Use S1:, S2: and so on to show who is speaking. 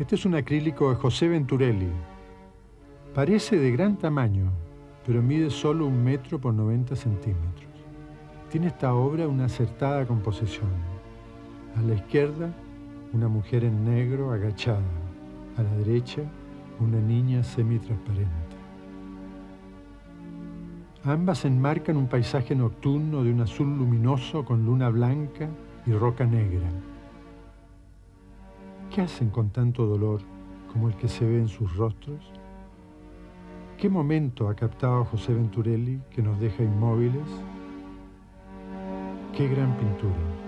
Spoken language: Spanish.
S1: Este es un acrílico de José Venturelli. Parece de gran tamaño, pero mide solo un metro por 90 centímetros. Tiene esta obra una acertada composición. A la izquierda, una mujer en negro agachada. A la derecha, una niña semitransparente. Ambas enmarcan un paisaje nocturno de un azul luminoso con luna blanca y roca negra. ¿Qué hacen con tanto dolor como el que se ve en sus rostros? ¿Qué momento ha captado José Venturelli que nos deja inmóviles? Qué gran pintura.